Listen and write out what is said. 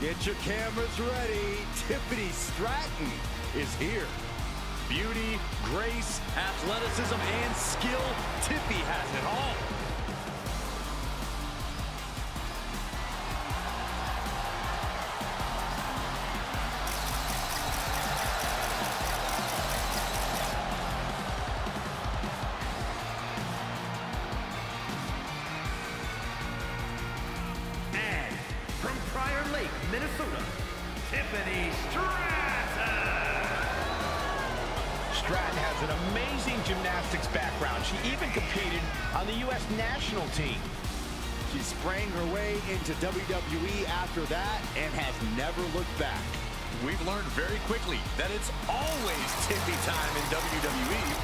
Get your cameras ready. Tiffany Stratton is here. Beauty, grace, athleticism, and skill. Tiffy has it all. From Prior Lake, Minnesota, Tiffany Stratton. Stratton has an amazing gymnastics background. She even competed on the U.S. national team. She sprang her way into WWE after that and has never looked back. We've learned very quickly that it's always Tiffy time in WWE.